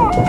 Oh!